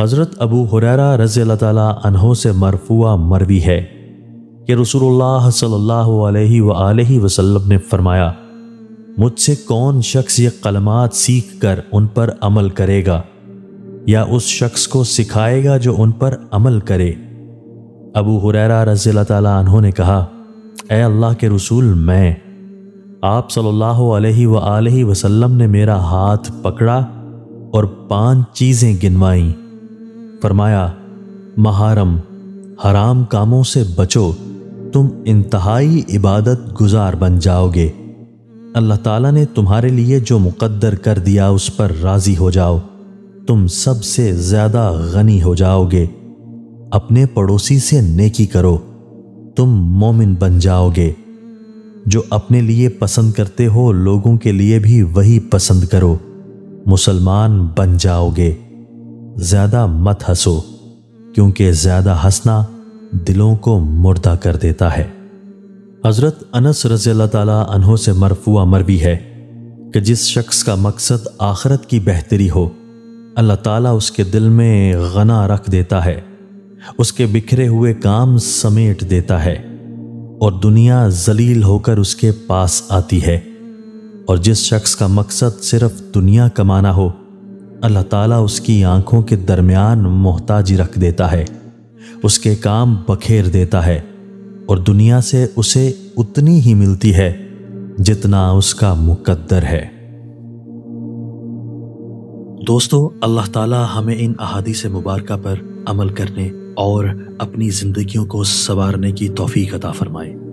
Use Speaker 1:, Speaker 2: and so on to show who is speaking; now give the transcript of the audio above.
Speaker 1: हज़रत अबू हुरैरा रज़ी अल्लाह से मरफुआ मरवी है कि रसूलुल्लाह सल्लल्लाहु अलैहि वसल्लम ने फरमाया, मुझसे कौन शख्स ये कलमात सीख कर उन पर अमल करेगा? या उस शख्स को सिखाएगा जो उन पर अमल करे? अबू हुरैरा रज़ी अल्लाह ने कहा ए अल्लाह के रसूल, मैं, आप सल्लल्लाहु अलैहि वसल्लम ने मेरा हाथ पकड़ा और पाँच चीज़ें गिनवाईं। फरमाया, महारम, हराम कामों से बचो, तुम इंतहाई इबादत गुजार बन जाओगे। अल्लाह ताला ने तुम्हारे लिए जो मुकद्दर कर दिया, उस पर राज़ी हो जाओ। तुम सबसे ज़्यादा गनी हो जाओगे। अपने पड़ोसी से नेकी करो। तुम मोमिन बन जाओगे। जो अपने लिए पसंद करते हो, लोगों के लिए भी वही पसंद करो। मुसलमान बन जाओगे। ज़्यादा मत हंसो, क्योंकि ज़्यादा हंसना दिलों को मुर्दा कर देता है। हज़रत अनस रज़ी अल्लाह से मरफुआ मरवी है कि जिस शख्स का मकसद आखरत की बेहतरी हो, अल्लाह ताला उसके दिल में गना रख देता है, उसके बिखरे हुए काम समेट देता है और दुनिया जलील होकर उसके पास आती है। और जिस शख्स का मकसद सिर्फ़ दुनिया कमाना हो अल्लाह ताला उसकी आँखों के दरमियान मोहताजी रख देता है। उसके काम बखेर देता है और दुनिया से उसे उतनी ही मिलती है जितना उसका मुकद्दर है। दोस्तों, अल्लाह ताला हमें इन अहादी से मुबारक पर अमल करने और अपनी जिंदगियों को संवारने की तोफीक अता फरमाए।